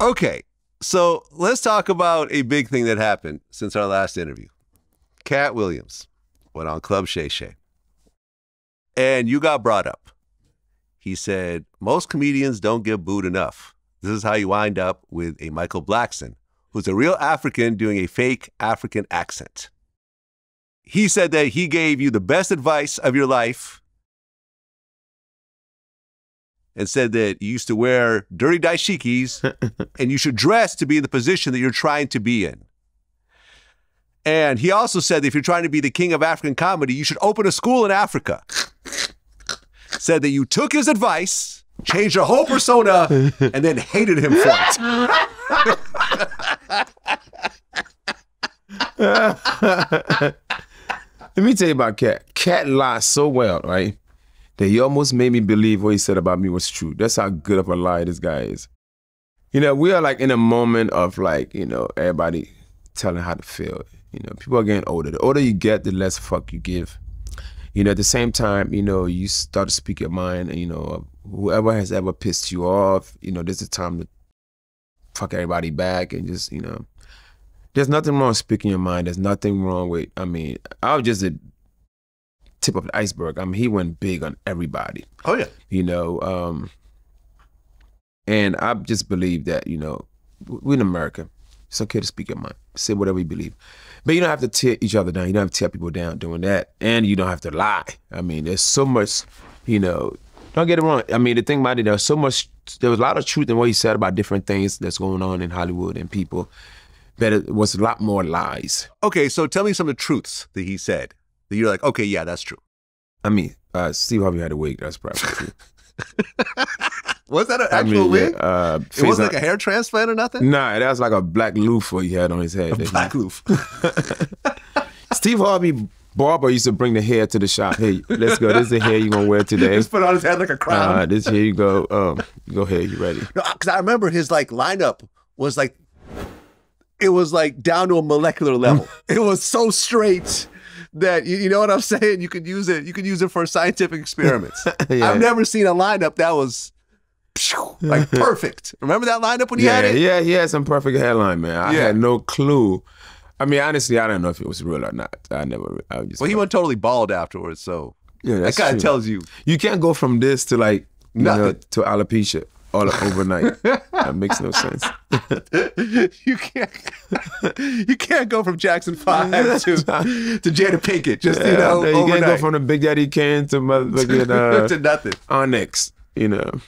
Okay, so let's talk about a big thing that happened since our last interview. Katt Williams went on Club Shay Shay, and you got brought up. He said most comedians don't get booed enough. This is how you wind up with a Michael Blackson, who's a real African doing a fake African accent. He said that he gave you the best advice of your life and said that you used to wear dirty dashikis and you should dress to be in the position that you're trying to be in. And he also said that if you're trying to be the king of African comedy, you should open a school in Africa. said that you took his advice, changed your whole persona, and then hated him for it. Let me tell you about Katt. Katt lies so well, right? That he almost made me believe what he said about me was true. That's how good of a liar this guy is. You know, we are like in a moment of like, you know, everybody telling how to feel. You know, people are getting older. The older you get, the less fuck you give. You know, at the same time, you know, you start to speak your mind, and you know, whoever has ever pissed you off, you know, this is time to fuck everybody back and just, you know, there's nothing wrong with speaking your mind. There's nothing wrong with, I mean, I was just a tip of the iceberg. I mean, he went big on everybody. Oh yeah. You know, um, and I just believe that you know, we're in America. It's okay to speak your mind, say whatever you believe, but you don't have to tear each other down. You don't have to tear people down doing that, and you don't have to lie. I mean, there's so much, you know. Don't get it wrong. I mean, the thing about it, there's so much. There was a lot of truth in what he said about different things that's going on in Hollywood and people. But it was a lot more lies. Okay, so tell me some of the truths that he said that you're like, okay, yeah, that's true. I mean, uh, Steve Harvey had a wig. That's probably true. was that an actual I mean, wig? Uh, it wasn't like a hair transplant or nothing. Nah, that was like a black loofah he had on his head. A black loofah. Steve Harvey barber used to bring the hair to the shop. Hey, let's go. This is the hair you're gonna wear today. Just put on his head like a crown. Uh, this here you go. Um, go ahead. You ready? No, because I remember his like lineup was like, it was like down to a molecular level. it was so straight that you, you know what I'm saying. You could use it. You could use it for scientific experiments. yeah. I've never seen a lineup that was like perfect. Remember that lineup when he yeah, had it? Yeah, he had some perfect headline, man. I yeah. had no clue. I mean, honestly, I don't know if it was real or not. I never. I just. Well, he went totally bald afterwards, so yeah, that kind of tells you. You can't go from this to like Nothing. Know, to alopecia all overnight. that makes no sense. you can't you can't go from Jackson Five to to Jada Pinkett. Just yeah, you know, you overnight. can't go from the Big Daddy Kane to motherfucking uh, to nothing. Onyx. You know.